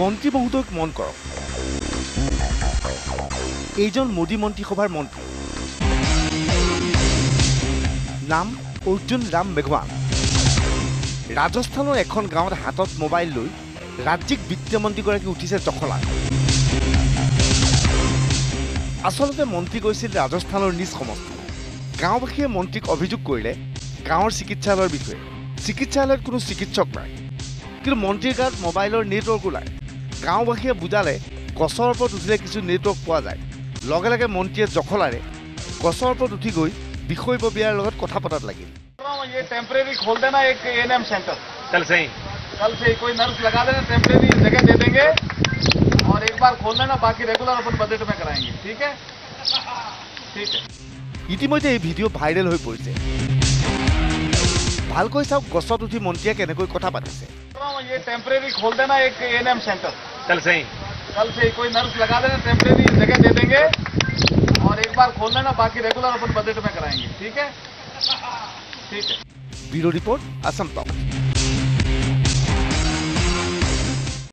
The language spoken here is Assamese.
মন্ত্ৰী মহোদয়ক মন কৰক। এইজন মোদী মন্ত্ৰীসভাৰ মন্ত্ৰী। নাম অৰ্জুন ৰাম মেঘৱাল। ৰাজস্থানৰ এখন গাঁৱত হাতত মোবাইল লৈ ৰাজ্যিক বিত্তমন্ত্ৰীগৰাকী উঠিছে জখলাত আচলতে মন্ত্ৰী গৈছিল ৰাজস্থানৰ নিজ সমষ্টি। গাঁওবাসীয়ে মন্ত্ৰীক অভিযোগ কৰিলে গাঁৱৰ চিকিৎসালয়ৰ বিষয়ে। চিকিৎসালয়ত কোনো চিকিৎসক নাই। কিন্তু মন্ত্ৰীৰ গাত মোবাইলৰ নেটৱৰ্কো নাই। গাঁওবাসীয়ে বুজালে গছৰ ওপৰত উঠিলে কিছু নেটৱৰ্ক পোৱা যায়। লগে লগে মন্ত্ৰীয়ে জখলাৰে গছৰ ওপৰত উঠি গৈ বিষয়ববীয়াৰ লগত কথা পতাত লাগিল। ইতিমধ্যে এই ভিডিঅ' ভাইৰেল হৈ পৰিছে। ভালকৈ চাওক গছত উঠি মন্ত্ৰীয়ে কেনেকৈ কথা পাতিছে। ये टेम्परेरी खोल देना एक एएनएम सेंटर कल से ही। कल से ही कोई नर्स लगा देना टेम्परेरी जगह दे देंगे और एक बार खोल देना बाकी रेगुलर अपन बजट में कराएँगे। ठीक है? ठीक है। Bureau report Assam top.